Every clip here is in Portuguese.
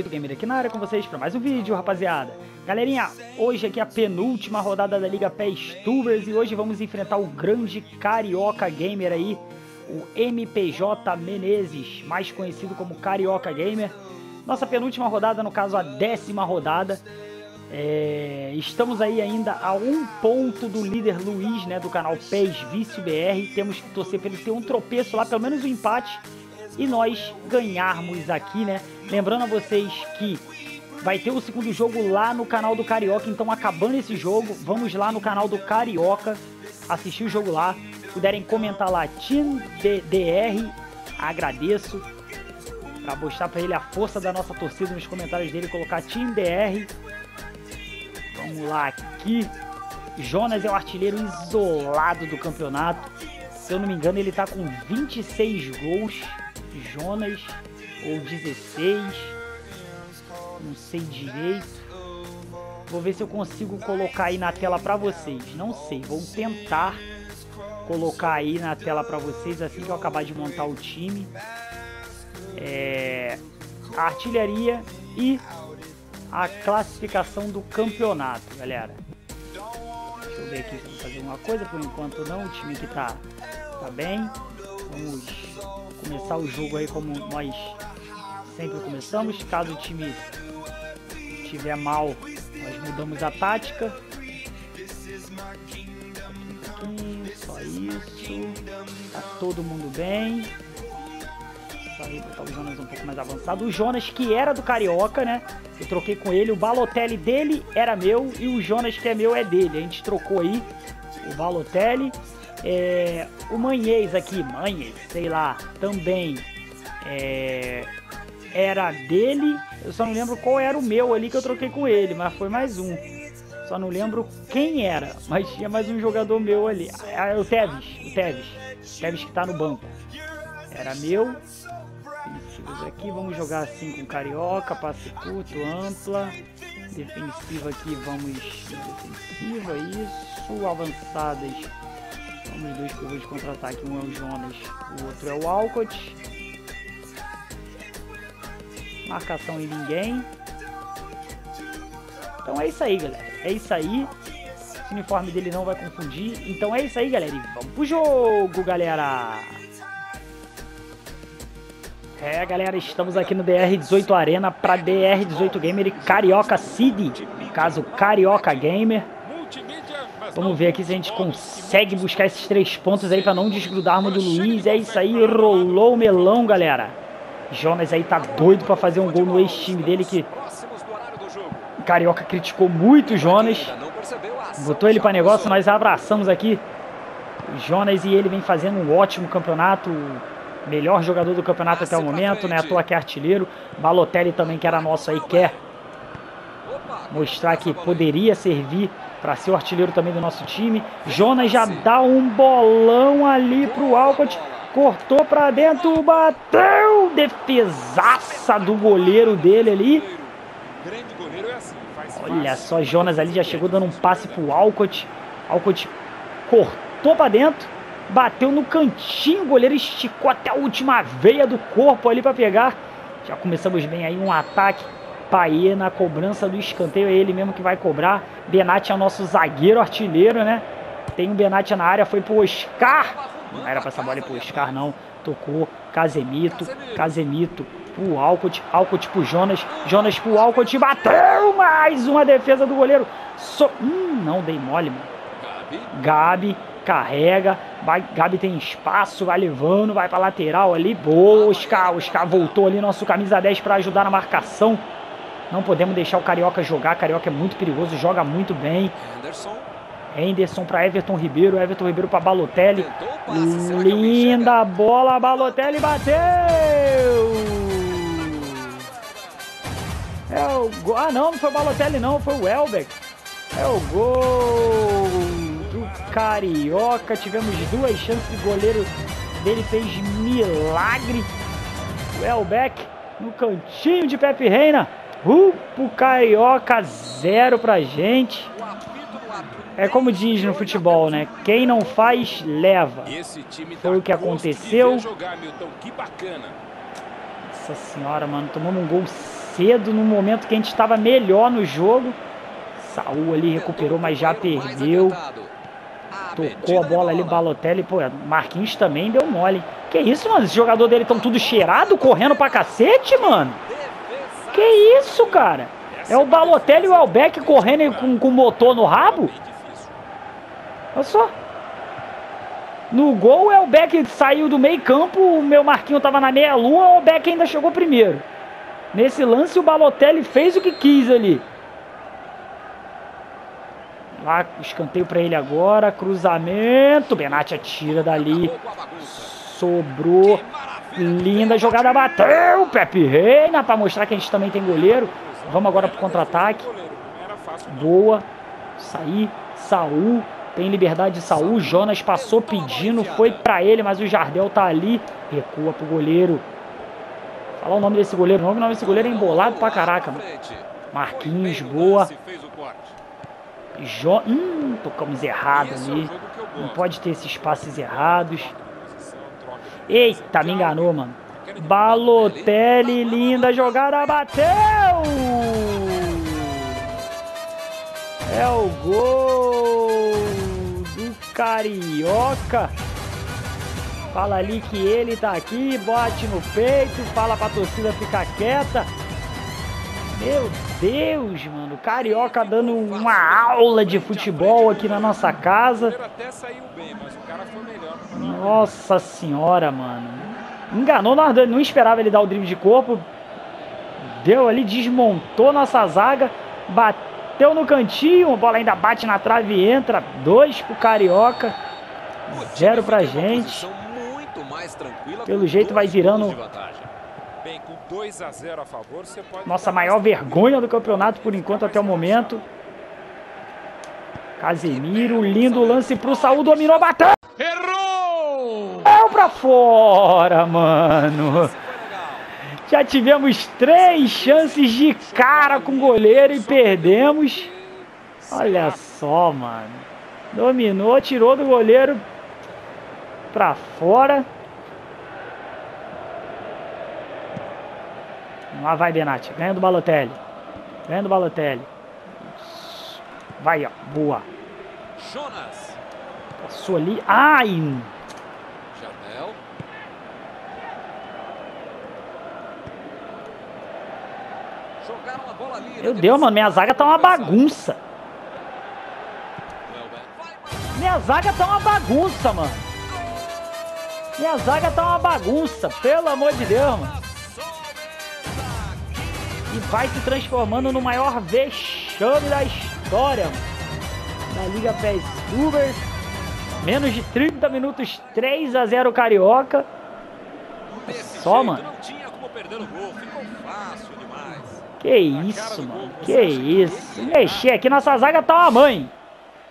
BR18 Gamer aqui na área com vocês para mais um vídeo, rapaziada. Galerinha, hoje aqui é a penúltima rodada da Liga PES Tubers e hoje vamos enfrentar o grande carioca gamer aí, o MPJ Menezes, mais conhecido como Carioca Gamer. Nossa penúltima rodada, no caso a décima rodada. É, estamos aí ainda a um ponto do líder Luiz, né, do canal PES Vício BR. Temos que torcer para ele ter um tropeço lá, pelo menos um empate e nós ganharmos aqui, né? Lembrando a vocês que vai ter o segundo jogo lá no canal do Carioca, então acabando esse jogo, vamos lá no canal do Carioca assistir o jogo lá. Puderem comentar lá Team DR, agradeço para mostrar para ele a força da nossa torcida nos comentários dele, colocar Team DR. Vamos lá aqui. Jonas é o artilheiro isolado do campeonato. Se eu não me engano, ele está com 26 gols. Jonas ou 16, não sei direito. Vou ver se eu consigo colocar aí na tela para vocês. Não sei, vou tentar colocar aí na tela para vocês assim que eu acabar de montar o time. É, a artilharia e a classificação do campeonato, galera. Deixa eu ver aqui se eu vou fazer uma coisa, por enquanto não, o time que tá, tá bem. Vamos começar o jogo aí como nós sempre começamos. Caso o time estiver mal, nós mudamos a tática. só isso. Tá todo mundo bem. Só aí botar o Jonas um pouco mais avançado. O Jonas que era do Carioca, né? Eu troquei com ele. O Balotelli dele era meu e o Jonas que é meu é dele. A gente trocou aí o Balotelli. É, o Manhês aqui, Manhês, sei lá, também é, era dele. Eu só não lembro qual era o meu ali que eu troquei com ele, mas foi mais um. Só não lembro quem era, mas tinha mais um jogador meu ali. Ah, o Teves, o Teves. O Teves que tá no banco. Era meu. aqui, vamos jogar assim com carioca, passe curto, ampla. Defensiva aqui, vamos. Defensiva, isso. Avançadas os dois pivôs de contra-ataque, um é o Jonas, o outro é o Alcott. Marcação em ninguém. Então é isso aí, galera. É isso aí. O uniforme dele não vai confundir. Então é isso aí, galera. E vamos pro jogo, galera. É, galera, estamos aqui no DR18 Arena para DR18 Gamer e Carioca City. No caso, Carioca Gamer. Vamos ver aqui se a gente consegue buscar esses três pontos aí para não desgrudarmos do Luiz. É isso aí, rolou o melão, galera. Jonas aí tá doido para fazer um gol no ex-time dele que o Carioca criticou muito o Jonas. Botou ele para negócio, nós abraçamos aqui. O Jonas e ele vem fazendo um ótimo campeonato. Melhor jogador do campeonato até o momento, né? À toa que é artilheiro. Balotelli também, que era nosso aí, quer mostrar que poderia servir para ser o artilheiro também do nosso time. Jonas já dá um bolão ali pro Alcott. Cortou para dentro, bateu! Defesaça do goleiro dele ali. Olha só, Jonas ali já chegou dando um passe pro Alcott. Alcott cortou para dentro, bateu no cantinho, o goleiro esticou até a última veia do corpo ali para pegar. Já começamos bem aí um ataque Paê na cobrança do escanteio, é ele mesmo que vai cobrar. Benatti é o nosso zagueiro artilheiro, né? Tem o Benatti na área, foi pro Oscar. Não era pra essa bola ir pro Oscar, não. Tocou Casemito, Casemito pro Alcott, Alcott pro Jonas, Jonas pro Alcott, bateu mais uma defesa do goleiro. So... Hum, não dei mole, mano. Gabi carrega, vai, Gabi tem espaço, vai levando, vai pra lateral ali, boa, Oscar, Oscar voltou ali, nosso camisa 10 para ajudar na marcação. Não podemos deixar o Carioca jogar. Carioca é muito perigoso, joga muito bem. Henderson. Henderson para Everton Ribeiro. Everton Ribeiro para Balotelli. Linda bola. Balotelli bateu. É o gol. Ah, não, não foi o Balotelli, não. Foi o Elbeck. É o gol do Carioca. Tivemos duas chances. O goleiro dele fez milagre. O Elbeck no cantinho de Pepe Reina. Rupo Carioca, zero pra gente. É como diz no futebol, né? Quem não faz, leva. Foi o que aconteceu. Nossa senhora, mano. Tomamos um gol cedo, no momento que a gente estava melhor no jogo. Saul ali recuperou, mas já perdeu. Tocou a bola ali, Balotelli. Pô, Marquinhos também deu mole. Que isso, mano? Esse jogador dele estão tudo cheirado, correndo pra cacete, mano. Que isso, cara? É o Balotelli e o Albeck correndo com, com motor no rabo? Olha só. No gol, o Elbeck saiu do meio campo, o meu Marquinho tava na meia-lua, o Elbeck ainda chegou primeiro. Nesse lance, o Balotelli fez o que quis ali. Lá, escanteio para ele agora, cruzamento, Benatti atira dali, sobrou, linda jogada, bateu, Pepe Reina para mostrar que a gente também tem goleiro. Vamos agora pro contra-ataque, boa, sair, Saul, tem liberdade de Saul, Jonas passou pedindo, foi para ele, mas o Jardel tá ali, recua pro goleiro. Falar o nome desse goleiro, o nome desse goleiro é embolado pra caraca, mano. Marquinhos, boa. Jo hum, tocamos errado ali. Não pode ter esses passes errados. Eita, me enganou, mano. Balotelli, linda jogada, bateu! É o gol do Carioca. Fala ali que ele tá aqui, bote no peito, fala pra torcida ficar quieta. Meu Deus, mano. Carioca dando uma aula de futebol aqui na nossa casa. Nossa senhora, mano. Enganou, não esperava ele dar o drible de corpo. Deu ali, desmontou nossa zaga. Bateu no cantinho. A bola ainda bate na trave e entra. Dois pro Carioca. Zero pra gente. Pelo jeito vai virando 2 a 0 a favor, você pode Nossa maior vergonha do campeonato por enquanto até o momento. Casemiro, lindo lance pro Saúl, dominou, bateu. Errou! É pra fora, mano. Já tivemos três chances de cara com o goleiro e perdemos. Olha só, mano. Dominou, tirou do goleiro pra fora. Lá vai Benatti. Ganha do Balotelli. Ganha do Balotelli. Vai, ó. Boa. Jonas. Passou ali. Ai! Jardel. Meu Deus, mano. Minha zaga tá uma bagunça. Minha zaga tá uma bagunça, mano. Minha zaga tá uma bagunça. Pelo amor de Deus, mano e vai se transformando no maior vexame da história da Liga PES Uber. Menos de 30 minutos, 3 a 0 Carioca. Só, mano. Que isso, mano. Que isso. Mexer aqui, nossa zaga tá uma mãe.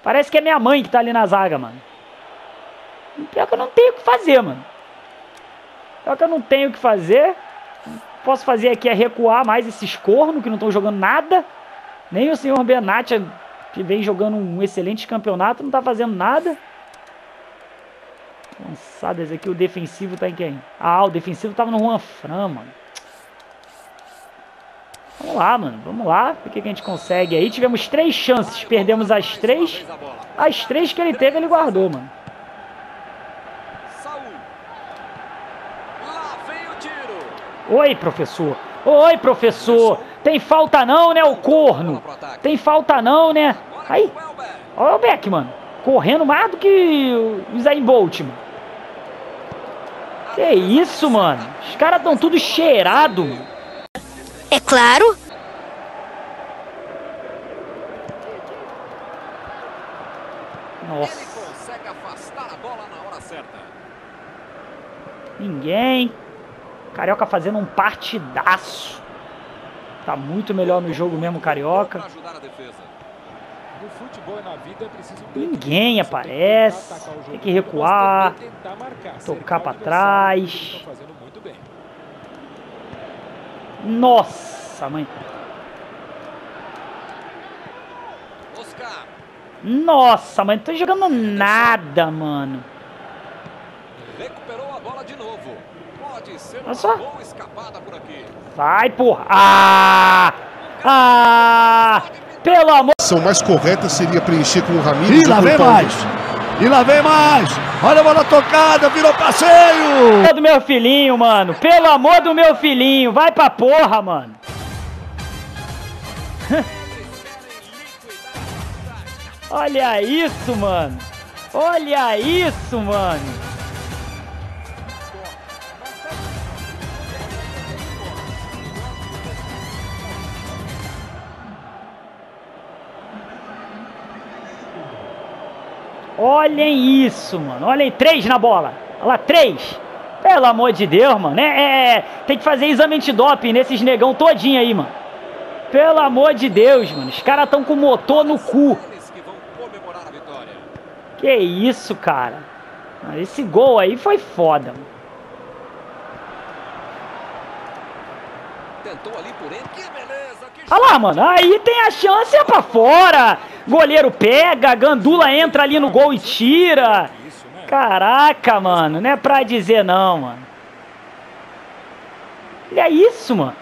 Parece que é minha mãe que tá ali na zaga, mano. Pior que eu não tenho o que fazer, mano. Pior que eu não tenho o que fazer posso fazer aqui é recuar mais esses cornos que não estão jogando nada. Nem o senhor Benatti, que vem jogando um excelente campeonato, não está fazendo nada. Lançadas aqui, o defensivo tá em quem? Ah, o defensivo tava no Juan Fran, mano. Vamos lá, mano. Vamos lá. O que a gente consegue aí? Tivemos três chances. Perdemos as três. As três que ele teve, ele guardou, mano. Oi, professor. Oi, professor. Tem falta não, né, o corno? Tem falta não, né? Aí. Olha o Beck, mano. Correndo mais do que o Zayn Bolt, mano. Que isso, mano? Os caras estão tudo cheirado. É claro. Nossa. Ninguém. Carioca fazendo um partidaço. Tá muito melhor no jogo mesmo, Carioca. Ninguém aparece. Tem que recuar. Tocar para trás. Nossa, mãe. Nossa, mãe, não tô jogando nada, mano. Recuperou a bola de novo. Pode ser uma só. boa escapada por aqui. Vai, porra. Ah! Ah! Pelo amor... A ação mais correta seria preencher com o Ramires. E lá vem mais. E lá vem mais. Olha a bola tocada, virou passeio. Do meu filhinho, mano. Pelo amor do meu filhinho. Vai pra porra, mano. Olha isso, mano. Olha isso, mano. Olhem isso, mano. Olhem, três na bola. Olha lá, três. Pelo amor de Deus, mano. É, é, é, tem que fazer exame antidoping nesses negão todinho aí, mano. Pelo amor de Deus, mano. Os caras estão com o motor no cu. Que isso, cara. Esse gol aí foi foda, mano. Tentou ali por ele. Que beleza. Olha lá, mano. Aí tem a chance é pra fora. Goleiro pega, Gandula entra ali no gol e tira. Caraca, mano. Não é pra dizer não, mano. Olha isso, mano.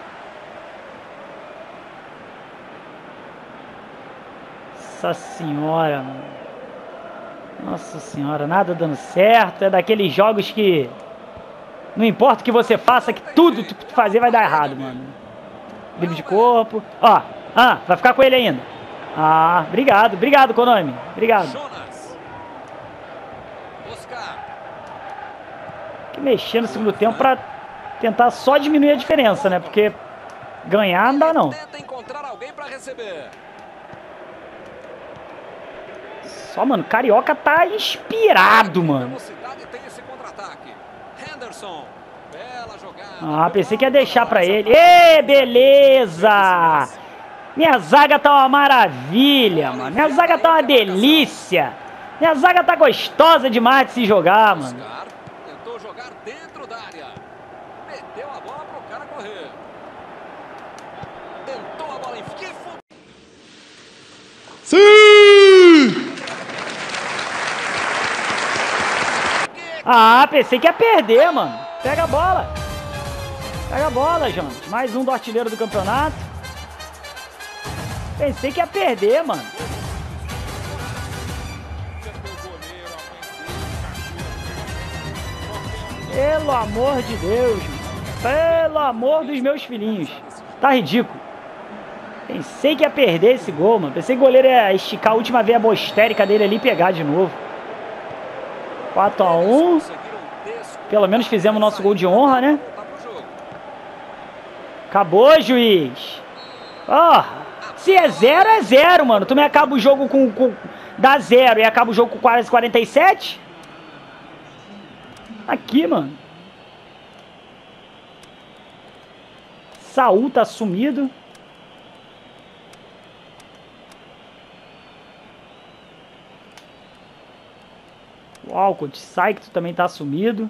Nossa senhora, mano. Nossa senhora, nada dando certo. É daqueles jogos que. Não importa o que você faça, que tudo que tu fazer vai dar errado, mano. Livre de corpo. Ó, ah, vai ficar com ele ainda. Ah, obrigado, obrigado, Konami. Obrigado. Que mexer no segundo tempo pra tentar só diminuir a diferença, né? Porque ganhar não dá não. Só, mano, Carioca tá inspirado, mano. Ah, pensei que ia deixar pra ele. Ê, beleza! Minha zaga tá uma maravilha, mano. Minha zaga tá uma delícia. Minha zaga tá gostosa demais de se jogar, mano. Tentou jogar dentro da área. Meteu a bola pro cara correr. Tentou a bola em Sim! Ah, pensei que ia perder, mano. Pega a bola. Pega a bola, gente. Mais um do artilheiro do campeonato. Pensei que ia perder, mano. Pelo amor de Deus, mano. Pelo amor dos meus filhinhos. Tá ridículo. Pensei que ia perder esse gol, mano. Pensei que o goleiro ia esticar a última veia bostérica dele ali e pegar de novo. 4 a 1 Pelo menos fizemos nosso gol de honra, né? Acabou, juiz. Ó. Oh. Se é zero, é zero, mano. Tu me acaba o jogo com, com. Dá zero e acaba o jogo com quase 47? Aqui, mano. Saul tá sumido. O Alcott sai que tu também tá sumido.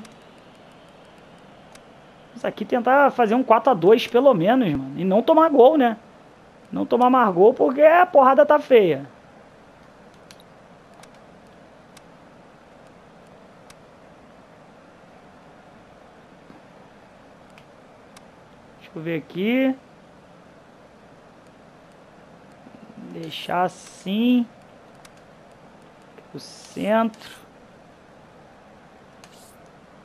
Aqui tentar fazer um 4 a 2 pelo menos, mano. E não tomar gol, né? Não tomar mais gol porque a porrada tá feia. Deixa eu ver aqui. Deixar assim. O centro.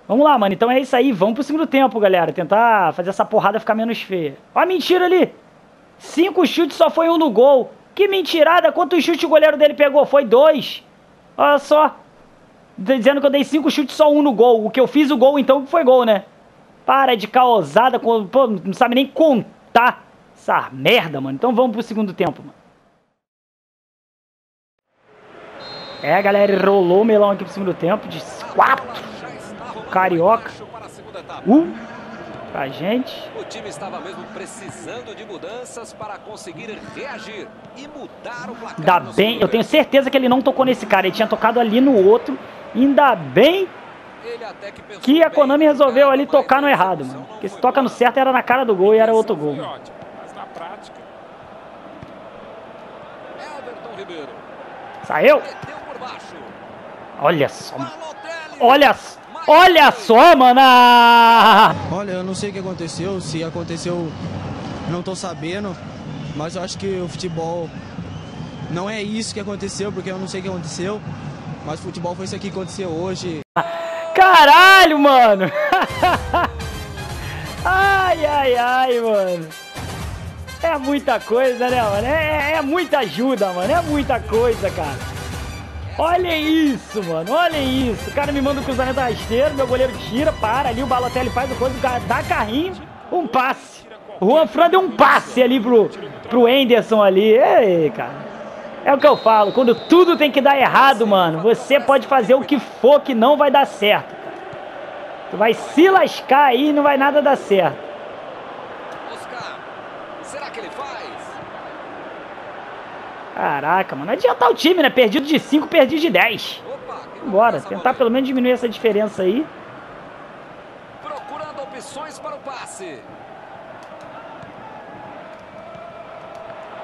Vamos lá, mano. Então é isso aí. Vamos pro segundo tempo, galera. Tentar fazer essa porrada ficar menos feia. Ó a mentira ali. Cinco chutes, só foi um no gol. Que mentirada, quantos chutes o goleiro dele pegou? Foi dois. Olha só. Dizendo que eu dei cinco chutes, só um no gol. O que eu fiz o gol, então, foi gol, né? Para de causada, pô, não sabe nem contar essa merda, mano. Então vamos pro segundo tempo, mano. É, galera, rolou o melão aqui pro segundo tempo de quatro. Carioca. Um pra gente. O time estava mesmo precisando de mudanças para conseguir reagir e mudar o placar. Ainda bem, eu tenho certeza que ele não tocou nesse cara, ele tinha tocado ali no outro. Ainda bem que, que a Konami resolveu ali tocar no errado, mano. Porque se toca no certo era na cara do gol e era outro gol. Saiu? Olha só. Olha só. Olha só, mano! Ah! Olha, eu não sei o que aconteceu, se aconteceu, não tô sabendo, mas eu acho que o futebol não é isso que aconteceu, porque eu não sei o que aconteceu, mas o futebol foi isso aqui que aconteceu hoje. Caralho, mano! ai, ai, ai, mano! É muita coisa, né, mano? É, é muita ajuda, mano. É muita coisa, cara. Olha isso, mano. Olha isso. O cara me manda o cruzamento rasteiro, meu goleiro tira, para ali, o Balotelli faz o coisa, dá carrinho, um passe. O Juan Fran deu um passe ali pro, pro Enderson ali. Ei, cara. É o que eu falo, quando tudo tem que dar errado, mano, você pode fazer o que for que não vai dar certo. Tu vai se lascar aí e não vai nada dar certo. Caraca, mano. Não adiantar o time, né? Perdido de 5, perdido de 10. Bora, tentar pelo menos diminuir essa diferença aí. Procurando opções para o passe.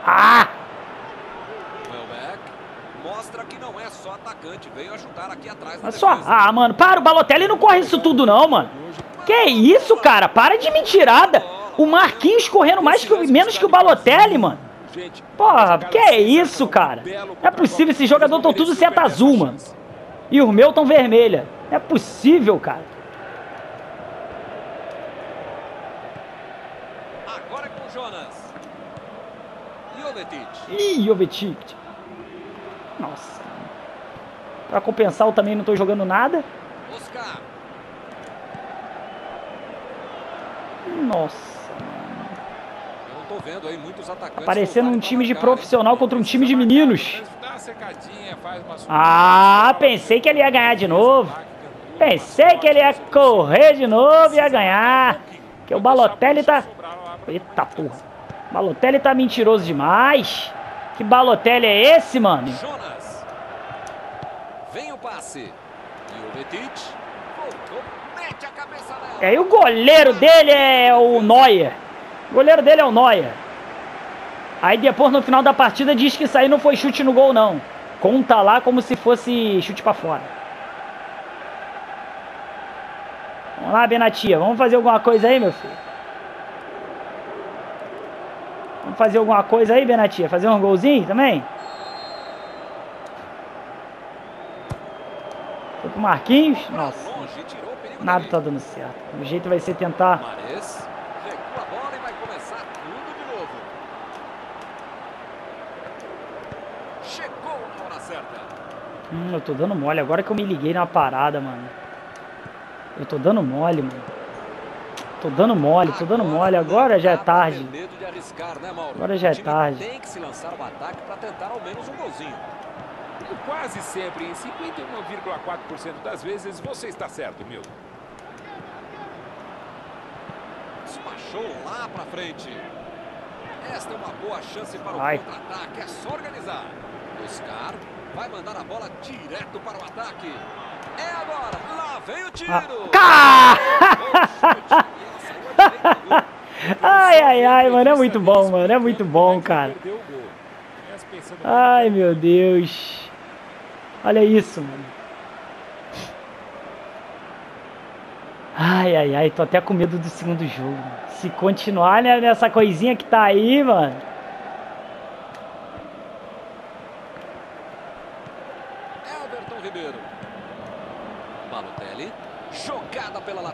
Ah! Mostra que não é só atacante, veio ajudar aqui atrás. Olha só, ah, mano, para, o Balotelli não corre isso tudo não, mano. Que isso, cara? Para de mentirada. O Marquinhos correndo mais que menos que o Balotelli, mano. Porra, que é isso, cara? Não é possível, esses jogadores estão tudo seta azul, mano. E os meus estão vermelha. Não é possível, cara. Agora é com o Jonas. Jovetic. Jovetic. Nossa. Pra compensar, eu também não tô jogando nada. Oscar. Nossa vendo aí muitos atacantes. Aparecendo um time de profissional contra um time de meninos. Ah, pensei que ele ia ganhar de novo. Pensei que ele ia correr de novo e ia ganhar. Que o Balotelli tá. Eita porra. Balotelli tá mentiroso demais. Que Balotelli é esse, mano? Jonas. Vem o passe. E o Betic. Mete a cabeça nela. E aí o goleiro dele é o Neuer. O goleiro dele é o Noia. Aí depois no final da partida diz que isso aí não foi chute no gol não. Conta lá como se fosse chute para fora. Vamos lá, Benatia. Vamos fazer alguma coisa aí, meu filho? Vamos fazer alguma coisa aí, Benatia? Fazer um golzinho também? Foi pro Marquinhos. Nossa. Nada tá dando certo. O jeito vai ser tentar Hum, eu tô dando mole. Agora que eu me liguei na parada, mano. Eu tô dando mole, mano. Tô dando mole, tô dando mole. Agora já é tarde. Agora já é tarde. Tem que se lançar o ataque para tentar ao menos um golzinho. Quase sempre, em 51,4% das vezes, você está certo, Milton. Despachou lá para frente. Esta é uma boa chance para o contra-ataque. É só organizar. Buscar Vai mandar a bola direto para o ataque. É agora. Lá vem o tiro. Ah. ai, ai, ai, mano. É muito bom, mano. É muito bom, cara. Ai, meu Deus. Olha isso, mano. Ai, ai, ai. Tô até com medo do segundo jogo. Se continuar né, nessa coisinha que tá aí, mano.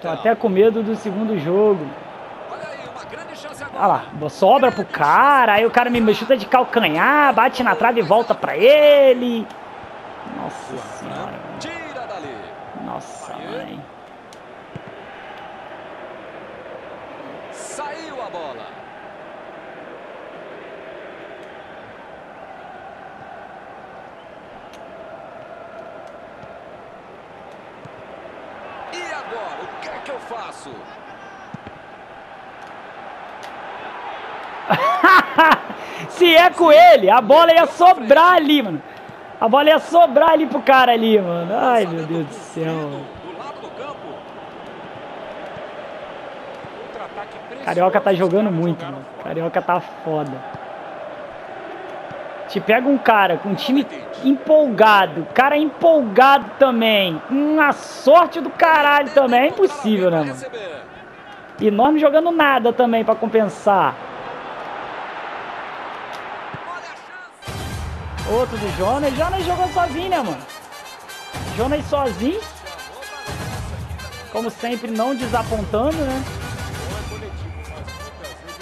Tô até com medo do segundo jogo. Olha lá, sobra pro cara, aí o cara me chuta de calcanhar, bate na trave e volta pra ele. Nossa senhora. Nossa mãe. Saiu a bola. faço. Se é com ele, a bola ia sobrar ali, mano. A bola ia sobrar ali pro cara ali, mano. Ai, meu Deus do céu. Carioca tá jogando muito, mano. Carioca tá foda. Te pega um cara com um time empolgado, cara empolgado também, uma sorte do caralho também, é impossível, né, mano? E nós jogando nada também pra compensar. Outro do Jonas. Jonas jogou sozinho, né, mano? Jonas sozinho. Como sempre, não desapontando, né?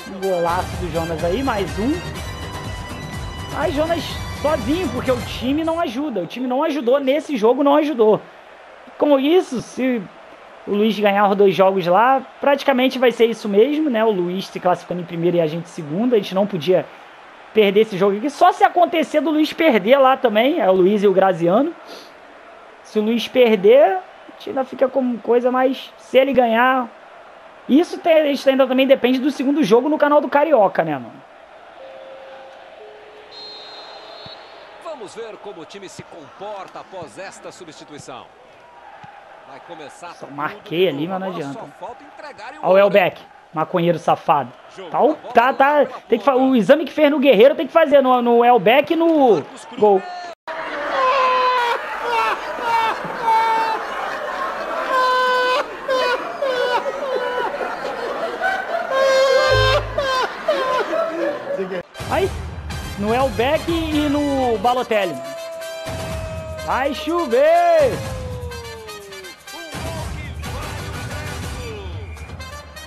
Um golaço do Jonas aí, mais um. Aí Jonas sozinho, porque o time não ajuda. O time não ajudou nesse jogo, não ajudou. Como isso, se o Luiz ganhar os dois jogos lá, praticamente vai ser isso mesmo, né? O Luiz se classificando em primeiro e a gente em segundo. A gente não podia perder esse jogo aqui. Só se acontecer do Luiz perder lá também, é o Luiz e o Graziano. Se o Luiz perder, a gente ainda fica como coisa mais. Se ele ganhar. Isso, isso ainda também depende do segundo jogo no canal do Carioca, né, mano? Vamos ver como o time se comporta após esta substituição. Vai começar. Só marquei ali, mas não adianta. Olha o Elbeck. Maconheiro safado. Tá, tá, tá. Tem que, o exame que fez no Guerreiro tem que fazer no, no Elbeck e no gol. Aí, no Elbeck e no Balotelli. Vai chover!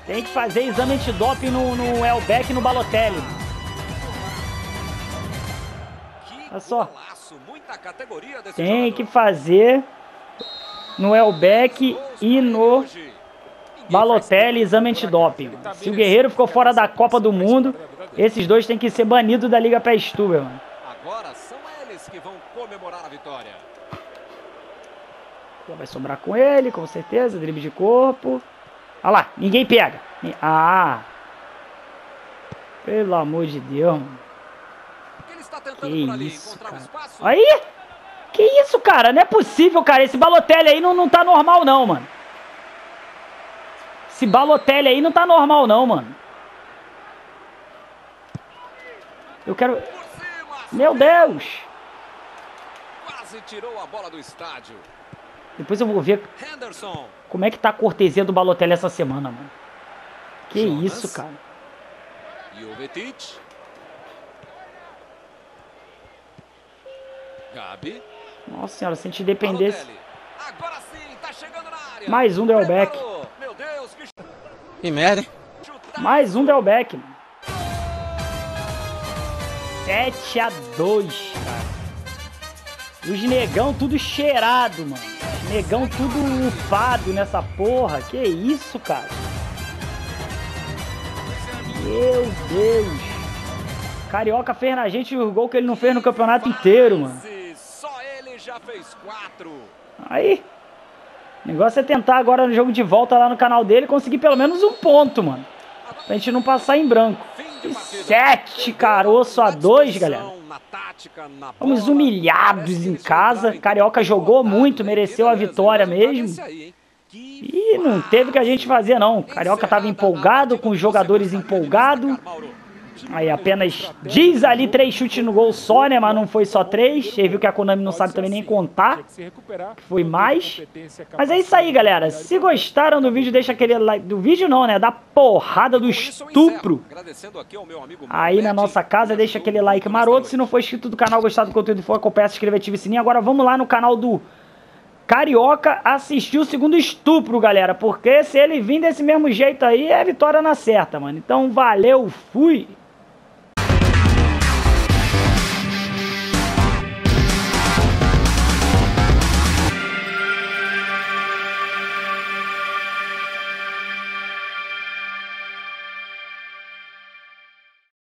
Tem que fazer exame antidoping no, no Elbeck e no Balotelli. Olha só. Tem que fazer no Elbeck e no Balotelli exame antidoping. Se o Guerreiro ficou fora da Copa do Mundo, esses dois têm que ser banidos da Liga Pé-Stuber, mano. Agora são eles que vão comemorar a vitória. Vai sobrar com ele, com certeza. Drible de corpo. Olha lá, ninguém pega. Ah! Pelo amor de Deus, mano. Que isso, cara. Aí! Que isso, cara? Não é possível, cara. Esse Balotelli aí não, não tá normal, não, mano. Esse Balotelli aí não tá normal, não, mano. Eu quero... Meu Deus! Quase tirou a bola do estádio. Depois eu vou ver como é que tá a cortesia do Balotelli essa semana, mano. Que Jonas. isso, cara. Jovetic. Gabi. Nossa senhora, se a gente dependesse... Tá Mais um Delbeck. Que merda, hein? Mais um Delbeck. 7 a 2, cara. Os negão tudo cheirado, mano. Negão tudo upado nessa porra. Que isso, cara? Meu Deus. Carioca fez na gente o gol que ele não fez no campeonato inteiro, mano. Só ele já fez quatro. Aí. O negócio é tentar agora no jogo de volta lá no canal dele conseguir pelo menos um ponto, mano. Pra gente não passar em branco. E sete caroço a dois, galera. Fomos humilhados em casa. Carioca jogou muito, mereceu a vitória mesmo. E não teve que a gente fazer não. Carioca estava empolgado, com os jogadores empolgados. Aí apenas diz ali três chutes no gol só, né? Mas não foi só três. Você viu que a Konami não sabe também nem contar. Que foi mais. Mas é isso aí, galera. Se gostaram do vídeo, deixa aquele like. Do vídeo não, né? Da porrada do estupro. Aí na nossa casa, deixa aquele like maroto. Se não for inscrito do canal, gostado do conteúdo, for acompanhar, se inscreva, ative o sininho. Agora vamos lá no canal do Carioca assistiu o segundo estupro, galera. Porque se ele vir desse mesmo jeito aí, é vitória na certa, mano. Então, valeu, fui!